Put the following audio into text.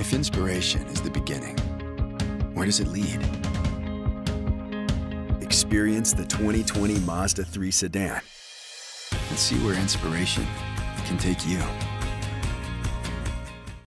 If inspiration is the beginning, where does it lead? Experience the 2020 Mazda 3 sedan and see where inspiration can take you.